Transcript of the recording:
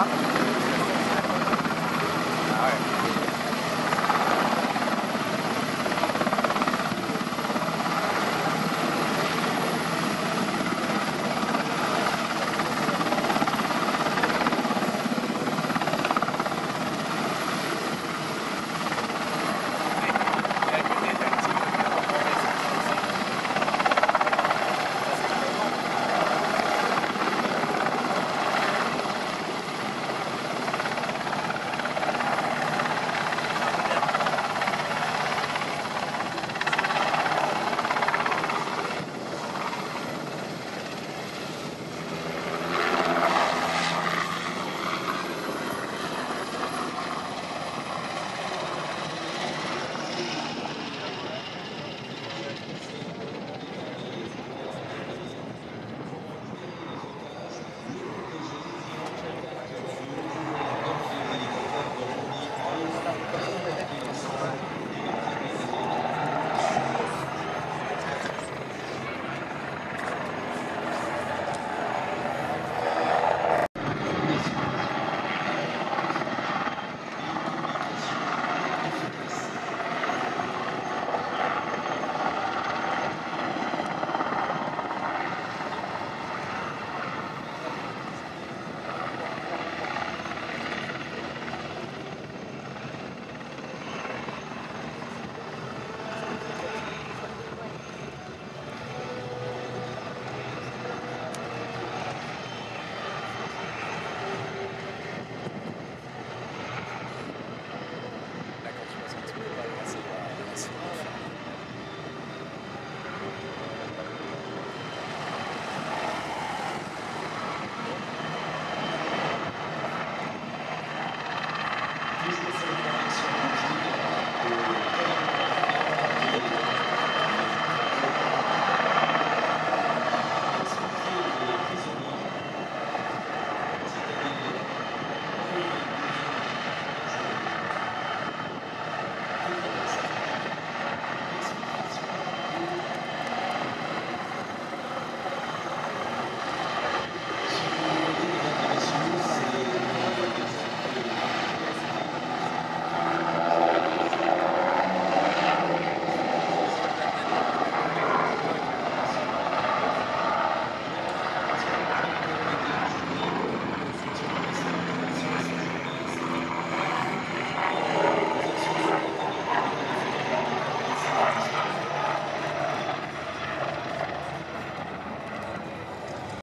Huh?